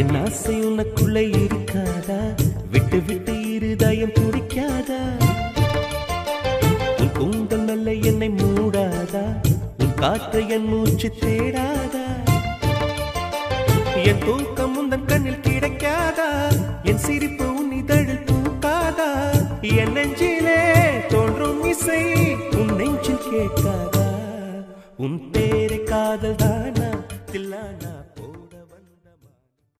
என் ஆசை உனக்குள்ள இருக்காதா? விட்டு விட்டு இருதயம் துடிக்காதா? உன் கூந்தல் நல்ல என்னை மூடாதா? உன் காற்று என் மூச்சு தேடாதா? என் தூக்கம் உந்தன் கண்ணில் கிடைக்காதா? என் சிரிப்பு உன் இதழில் தூக்காதா என் நெஞ்சிலே தோன்றும் இசை உன் நெஞ்சில் கேட்காதா? உன் பேரை தேர்